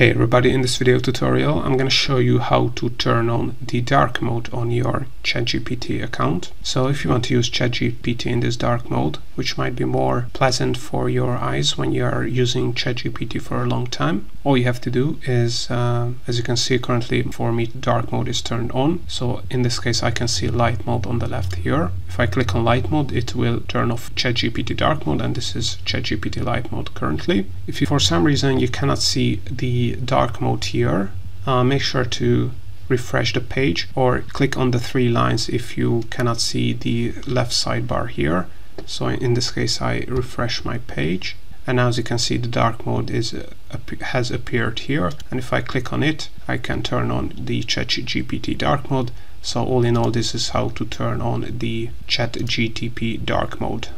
Hey everybody, in this video tutorial I'm to show you how to turn on the dark mode on your ChatGPT account. So if you want to use ChatGPT in this dark mode, which might be more pleasant for your eyes when you are using ChatGPT for a long time, all you have to do is, uh, as you can see currently for me dark mode is turned on. So in this case I can see light mode on the left here. If I click on light mode it will turn off ChatGPT dark mode and this is ChatGPT light mode currently. If you for some reason you cannot see the dark mode here, uh, make sure to refresh the page or click on the three lines if you cannot see the left sidebar here. So in this case I refresh my page and as you can see the dark mode is uh, has appeared here and if I click on it I can turn on the ChatGPT dark mode so all in all this is how to turn on the ChatGPT dark mode.